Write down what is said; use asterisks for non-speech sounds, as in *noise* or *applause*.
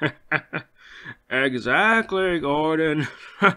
*laughs* exactly, Gordon. *laughs*